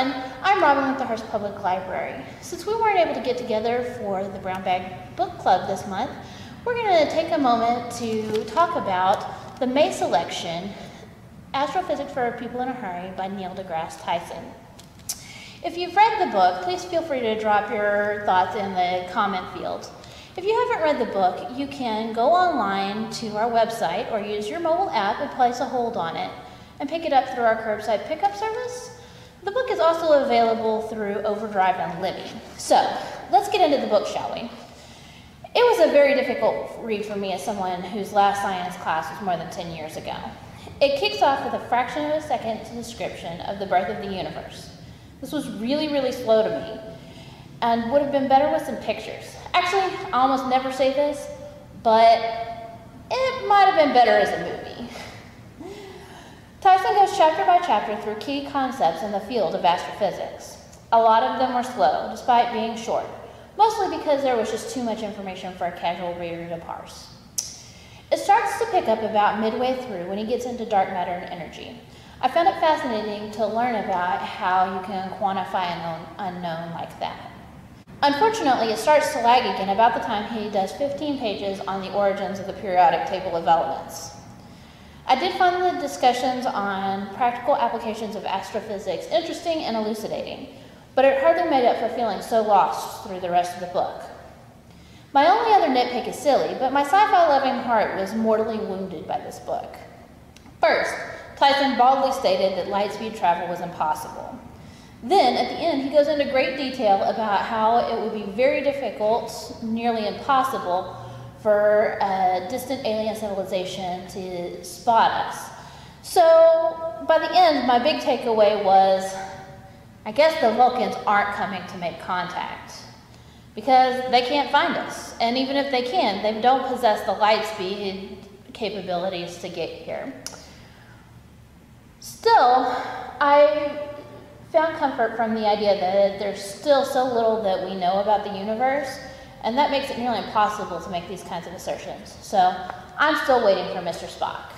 I'm Robin with the Hurst Public Library. Since we weren't able to get together for the Brown Bag Book Club this month, we're going to take a moment to talk about the May selection, Astrophysics for People in a Hurry by Neil deGrasse Tyson. If you've read the book, please feel free to drop your thoughts in the comment field. If you haven't read the book, you can go online to our website or use your mobile app and place a hold on it and pick it up through our curbside pickup service. The book is also available through Overdrive and Libby. So let's get into the book, shall we? It was a very difficult read for me as someone whose last science class was more than 10 years ago. It kicks off with a fraction of a second description of the birth of the universe. This was really, really slow to me and would have been better with some pictures. Actually, I almost never say this, but it might have been better as a movie. Chapter by chapter through key concepts in the field of astrophysics. A lot of them were slow, despite being short, mostly because there was just too much information for a casual reader to parse. It starts to pick up about midway through when he gets into dark matter and energy. I found it fascinating to learn about how you can quantify an unknown like that. Unfortunately, it starts to lag again about the time he does 15 pages on the origins of the periodic table of elements. I did find the discussions on practical applications of astrophysics interesting and elucidating, but it hardly made up for feeling so lost through the rest of the book. My only other nitpick is silly, but my sci-fi loving heart was mortally wounded by this book. First, Tyson baldly stated that light speed travel was impossible. Then, at the end, he goes into great detail about how it would be very difficult, nearly impossible, for a distant alien civilization to spot us. So by the end, my big takeaway was I guess the Vulcans aren't coming to make contact because they can't find us. And even if they can, they don't possess the light speed capabilities to get here. Still, I found comfort from the idea that there's still so little that we know about the universe and that makes it nearly impossible to make these kinds of assertions. So I'm still waiting for Mr. Spock.